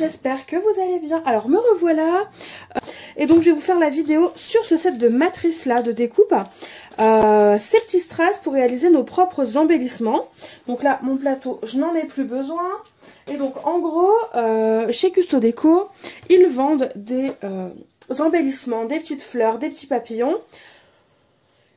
j'espère que vous allez bien. Alors me revoilà. Euh, et donc je vais vous faire la vidéo sur ce set de matrices là de découpe. Euh, ces petits strass pour réaliser nos propres embellissements. Donc là mon plateau je n'en ai plus besoin. Et donc en gros euh, chez Custo Déco ils vendent des embellissements, des petites fleurs, des petits papillons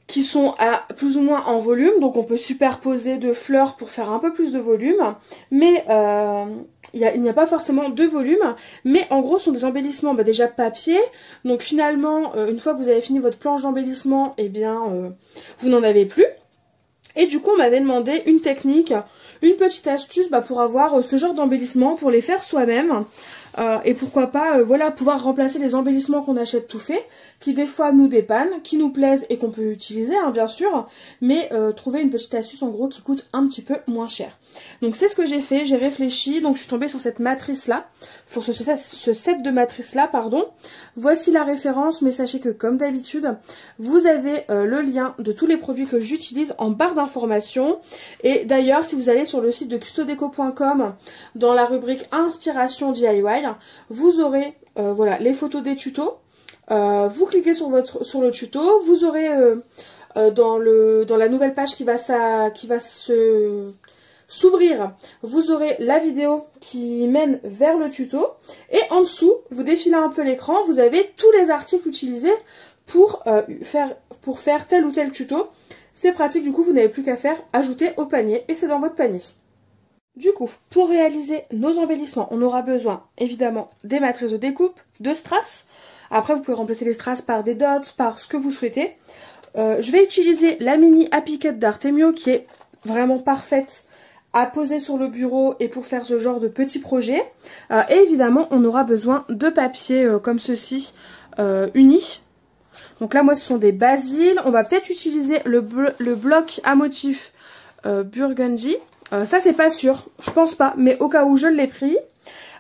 qui sont à plus ou moins en volume, donc on peut superposer deux fleurs pour faire un peu plus de volume, mais euh, il n'y a, pas forcément deux volumes, mais en gros ce sont des embellissements bah, déjà papier, donc finalement euh, une fois que vous avez fini votre planche d'embellissement, eh bien euh, vous n'en avez plus, et du coup on m'avait demandé une technique, une petite astuce bah, pour avoir ce genre d'embellissement, pour les faire soi-même, euh, et pourquoi pas, euh, voilà, pouvoir remplacer les embellissements qu'on achète tout fait, qui des fois nous dépannent, qui nous plaisent et qu'on peut utiliser, hein, bien sûr, mais euh, trouver une petite astuce en gros qui coûte un petit peu moins cher. Donc c'est ce que j'ai fait, j'ai réfléchi, donc je suis tombée sur cette matrice-là, sur ce, ce, set de matrices-là, pardon. Voici la référence, mais sachez que comme d'habitude, vous avez le lien de tous les produits que j'utilise en barre d'informations. Et d'ailleurs, si vous allez sur le site de custodeco.com, dans la rubrique Inspiration DIY, vous aurez euh, voilà les photos des tutos. Euh, vous cliquez sur votre sur le tuto, vous aurez euh, dans le dans la nouvelle page qui va qui va s'ouvrir, vous aurez la vidéo qui mène vers le tuto et en dessous, vous défilez un peu l'écran, vous avez tous les articles utilisés pour faire pour faire tel ou tel tuto. C'est pratique, du coup, vous n'avez plus qu'à faire ajouter au panier et c'est dans votre panier. Du coup, pour réaliser nos embellissements, on aura besoin évidemment des matrices de découpe, de strass. Après, vous pouvez remplacer les strass par des dots, par ce que vous souhaitez. Euh, je vais utiliser la mini Cut d'Artemio qui est vraiment parfaite à poser sur le bureau et pour faire ce genre de petits projets. Euh, et évidemment, on aura besoin de papier euh, comme ceci, unis. Donc là, moi, ce sont des basiles. On va peut-être utiliser le, bloc à motif burgundy. Euh, ça, c'est pas sûr. Je pense pas. Mais au cas où, je l'ai pris.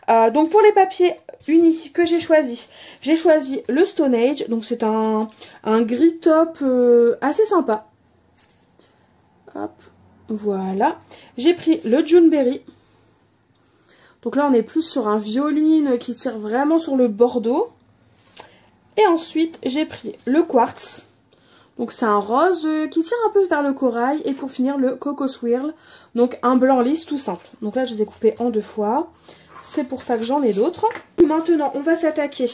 Euh, donc, pour les papiers unis que j'ai choisi, j'ai choisi le Stone Age. Donc, c'est un, un gris top euh, assez sympa. Hop. Voilà. J'ai pris le Juneberry. Donc là, on est plus sur un violine qui tire vraiment sur le bordeaux. Et ensuite, j'ai pris le quartz. Donc c'est un rose qui tire un peu vers le corail. Et pour finir, le Coco Swirl. Donc un blanc lisse tout simple. Donc là, je les ai coupés en deux fois. C'est pour ça que j'en ai d'autres. Maintenant, on va s'attaquer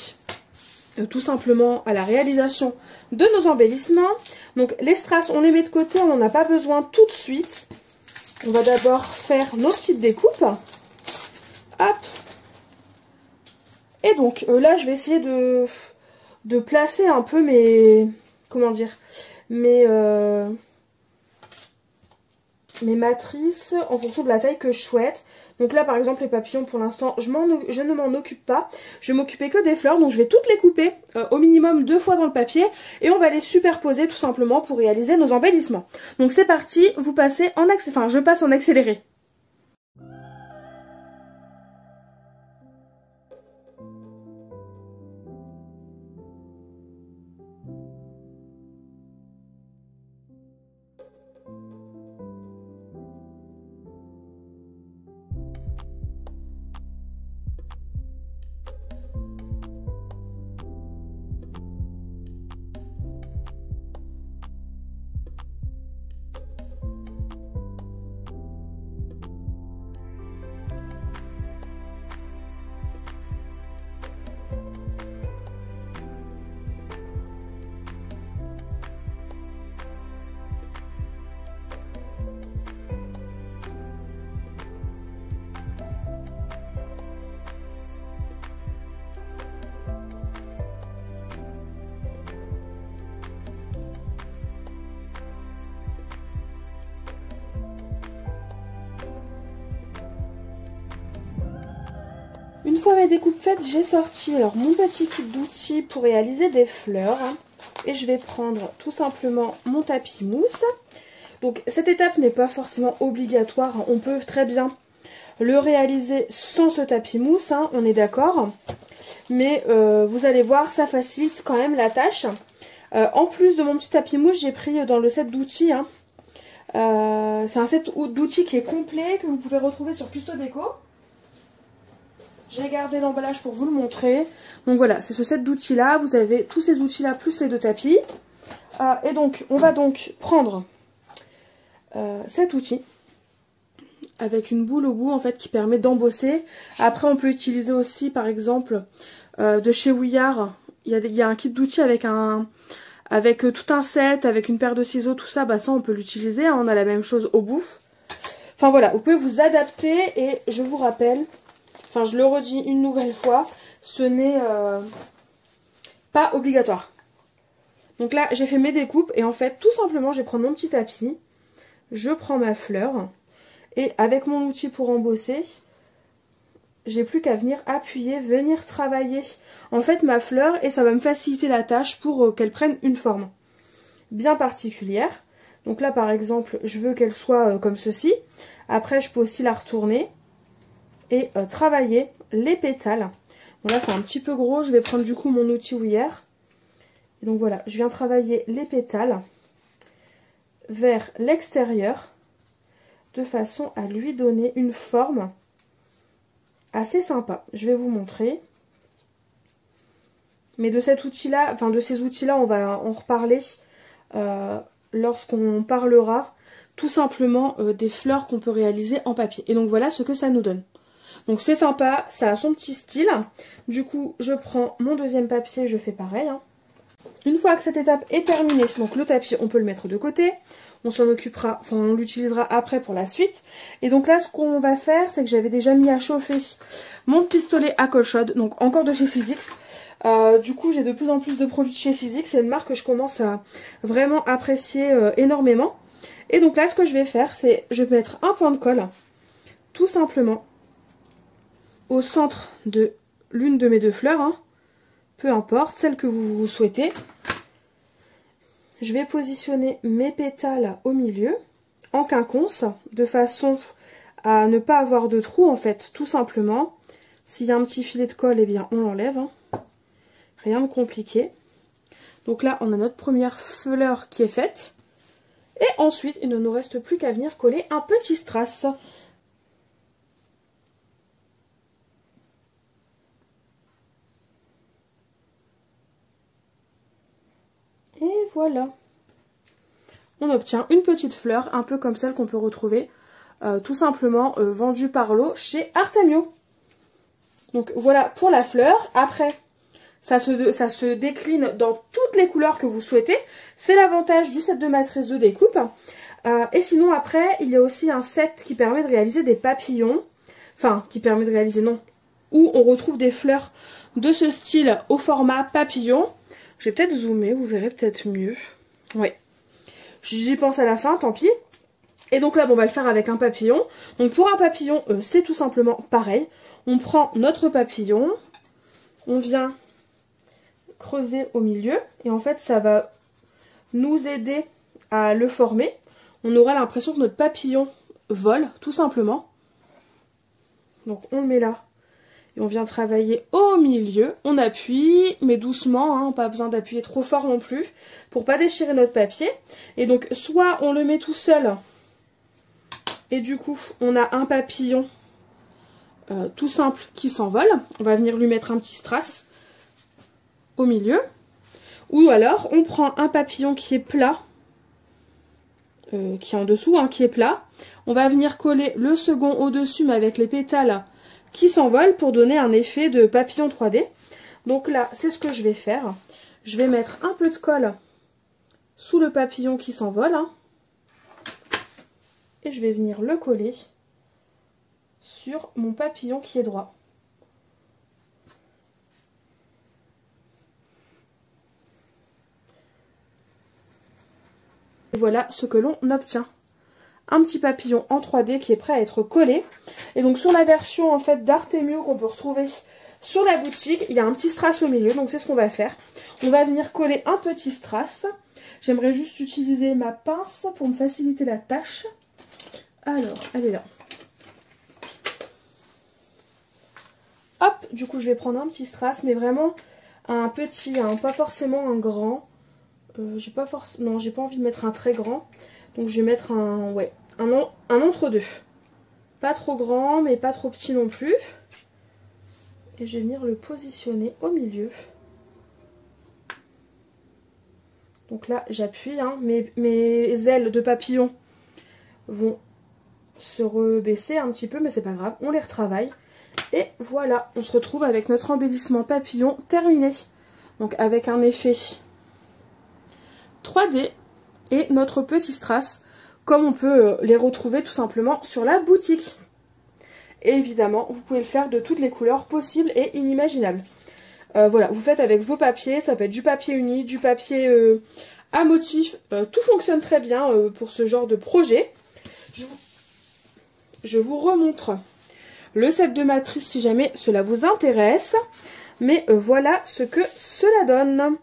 euh, tout simplement à la réalisation de nos embellissements. Donc les strass, on les met de côté, on n'en a pas besoin tout de suite. On va d'abord faire nos petites découpes. Hop. Et donc euh, là, je vais essayer de, de placer un peu mes, comment dire, mes, euh, mes matrices en fonction de la taille que je souhaite. Donc là, par exemple, les papillons, pour l'instant, je, ne m'en occupe pas. Je m'occuper que des fleurs, donc je vais toutes les couper euh, au minimum deux fois dans le papier. Et on va les superposer tout simplement pour réaliser nos embellissements. Donc c'est parti, vous passez en accéléré. Enfin, je passe en accéléré. Fois mes découpes faites, j'ai sorti mon petit kit d'outils pour réaliser des fleurs. Et je vais prendre tout simplement mon tapis mousse. Donc cette étape n'est pas forcément obligatoire. On peut très bien le réaliser sans ce tapis mousse, hein, on est d'accord. Mais euh, vous allez voir, ça facilite quand même la tâche. Euh, en plus de mon petit tapis mousse, j'ai pris dans le set d'outils. Hein. Euh, c'est un set d'outils qui est complet, que vous pouvez retrouver sur Custo Déco. J'ai gardé l'emballage pour vous le montrer. Donc voilà, c'est ce set d'outils-là. Vous avez tous ces outils-là plus les deux tapis. Euh, et donc, on va donc prendre euh, cet outil avec une boule au bout en fait qui permet d'embosser. Après, on peut utiliser aussi, par exemple, euh, de chez Ouillard. Il y a, y a un kit d'outils avec un avec tout un set, avec une paire de ciseaux, tout ça. Bah ça, on peut l'utiliser. Hein. on a la même chose au bout. Enfin voilà, vous pouvez vous adapter et je vous rappelle, enfin je le redis une nouvelle fois, ce n'est euh, pas obligatoire. Donc là, j'ai fait mes découpes et en fait, tout simplement, je vais prendre mon petit tapis, je prends ma fleur et avec mon outil pour embosser, j'ai plus qu'à venir appuyer, venir travailler en fait ma fleur et ça va me faciliter la tâche pour euh, qu'elle prenne une forme bien particulière. Donc là, par exemple, je veux qu'elle soit euh, comme ceci. Après, je peux aussi la retourner et euh, travailler les pétales. Bon, là, c'est un petit peu gros. Je vais prendre du coup mon outil ouillère. Et donc voilà, je viens travailler les pétales vers l'extérieur de façon à lui donner une forme assez sympa. Je vais vous montrer. Mais de cet outil-là, enfin de ces outils-là, on va en reparler euh, lorsqu'on parlera tout simplement euh, des fleurs qu'on peut réaliser en papier. Et donc voilà ce que ça nous donne. Donc c'est sympa, ça a son petit style. Du coup, je prends mon deuxième papier, je fais pareil. Hein. Une fois que cette étape est terminée, donc le tapis, on peut le mettre de côté. On s'en occupera, enfin on l'utilisera après pour la suite. Et donc là, ce qu'on va faire, c'est que j'avais déjà mis à chauffer mon pistolet à colle chaude, donc encore de chez Sizzix. Euh, du coup, j'ai de plus en plus de produits de chez Sizzix. C'est une marque que je commence à vraiment apprécier euh, énormément. Et donc là, ce que je vais faire, c'est je vais mettre un point de colle, tout simplement, au centre de l'une de mes deux fleurs. Hein. peu importe, celle que vous souhaitez. Je vais positionner mes pétales au milieu, en quinconce, de façon à ne pas avoir de trou, en fait, tout simplement. S'il y a un petit filet de colle, eh bien, on l'enlève. Hein. Rien de compliqué. Donc là, on a notre première fleur qui est faite. Et ensuite, il ne nous reste plus qu'à venir coller un petit strass. Et voilà. On obtient une petite fleur, un peu comme celle qu'on peut retrouver euh, tout simplement euh, vendue par lot chez Artemio. Donc voilà pour la fleur. Après, ça se, ça se décline dans toutes les couleurs que vous souhaitez. C'est l'avantage du set de matrice de découpe. Euh, et sinon, après, il y a aussi un set qui permet de réaliser des papillons. Enfin, qui permet de réaliser, non. Où on retrouve des fleurs de ce style au format papillon. Je vais peut-être zoomer, vous verrez peut-être mieux. Oui. J'y pense à la fin, tant pis. Et donc là, bon, on va le faire avec un papillon. Donc pour un papillon, euh, c'est tout simplement pareil. On prend notre papillon, on vient creuser au milieu. Et en fait, ça va nous aider à le former. On aura l'impression que notre papillon vole, tout simplement. Donc on le met là. On vient travailler au milieu. On appuie, mais doucement, hein, pas besoin d'appuyer trop fort non plus, pour pas déchirer notre papier. Et donc, soit on le met tout seul, et du coup, on a un papillon euh, tout simple qui s'envole. On va venir lui mettre un petit strass au milieu. Ou alors, on prend un papillon qui est plat, euh, qui est en dessous, hein, qui est plat. On va venir coller le second au-dessus, mais avec les pétales qui s'envolent pour donner un effet de papillon 3D. Donc là, c'est ce que je vais faire. Je vais mettre un peu de colle sous le papillon qui s'envole. Hein. et je vais venir le coller sur mon papillon qui est droit. voilà ce que l'on obtient. Un petit papillon en 3D qui est prêt à être collé. Et donc sur la version en fait d'Artemio qu'on peut retrouver sur la boutique, il y a un petit strass au milieu. Donc c'est ce qu'on va faire. On va venir coller un petit strass. J'aimerais juste utiliser ma pince pour me faciliter la tâche. Alors, elle est là. Hop, du coup je vais prendre un petit strass, mais vraiment un petit, pas forcément un grand. Euh, j'ai pas forcément, non, j'ai pas envie de mettre un très grand. Donc je vais mettre un, ouais, un, entre-deux. Pas trop grand, mais pas trop petit non plus. Et je vais venir le positionner au milieu. Donc là, j'appuie. Hein. Mes, mes ailes de papillon vont se rebaisser un petit peu, mais c'est pas grave. On les retravaille. Et voilà, on se retrouve avec notre embellissement papillon terminé. Donc avec un effet 3D et notre petit strass, comme on peut euh, les retrouver tout simplement sur la boutique. Et évidemment, vous pouvez le faire de toutes les couleurs possibles et inimaginables. Euh, voilà, vous faites avec vos papiers, ça peut être du papier uni, du papier euh, à motif, tout fonctionne très bien pour ce genre de projet. Je vous, je vous remontre le set de matrice si jamais cela vous intéresse. Mais voilà ce que cela donne.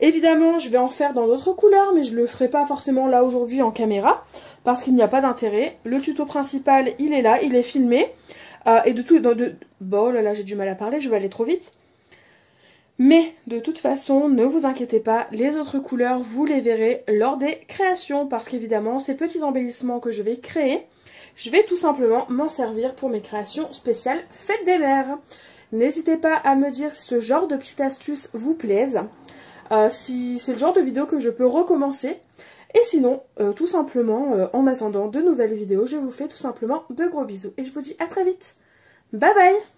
Évidemment, je vais en faire dans d'autres couleurs, mais je ne le ferai pas forcément là aujourd'hui en caméra, parce qu'il n'y a pas d'intérêt. Le tuto principal, il est là, il est filmé. Euh, et de tout... De, bon, là là, j'ai du mal à parler, je vais aller trop vite. Mais de toute façon, ne vous inquiétez pas, les autres couleurs, vous les verrez lors des créations, parce qu'évidemment, ces petits embellissements que je vais créer, je vais tout simplement m'en servir pour mes créations spéciales Fête des Mères. N'hésitez pas à me dire si ce genre de petites astuces vous plaisent. Euh, si c'est le genre de vidéo que je peux recommencer. Et sinon, euh, tout simplement, euh, en attendant de nouvelles vidéos, je vous fais tout simplement de gros bisous. Et je vous dis à très vite. Bye bye